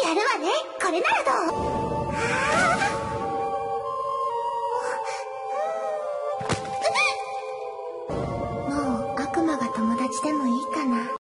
やるわね。これならどう？もう悪魔が友達でもいいかな。